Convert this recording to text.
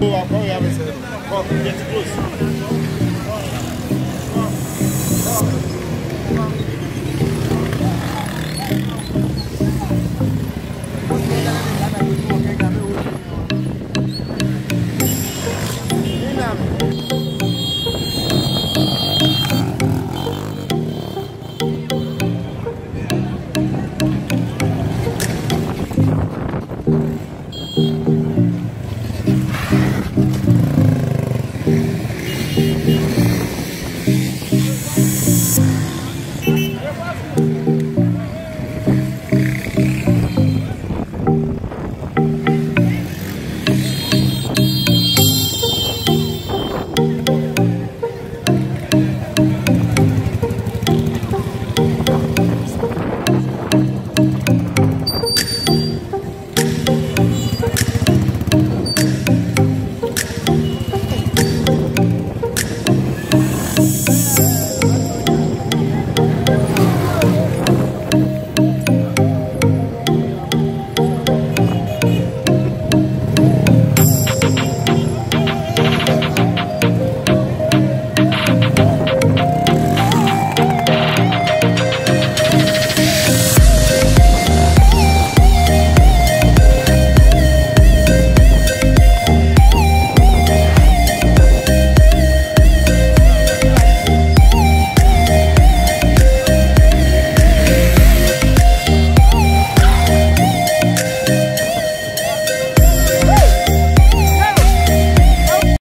people are probably having some problems.